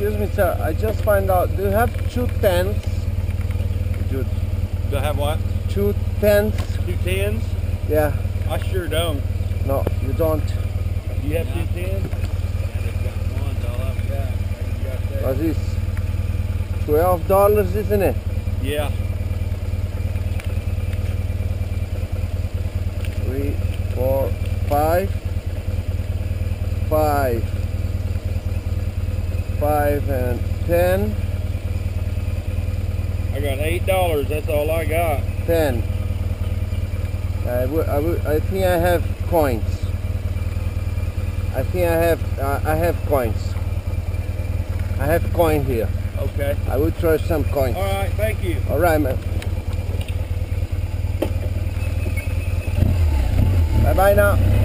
I just find out. Do you have two tents? Two, Do I have what? two tents? Two tens? Yeah. I sure don't. No, you don't. Do you have two tens? Cause it's twelve dollars, isn't it? Yeah. Three, four, five, five, five, and ten, I got eight dollars. That's all I got. ten. I I I think I have coins. I think I have, uh, I have coins. I have coin here. Okay. I will throw some coins. All right. Thank you. All right, man. Bye bye now.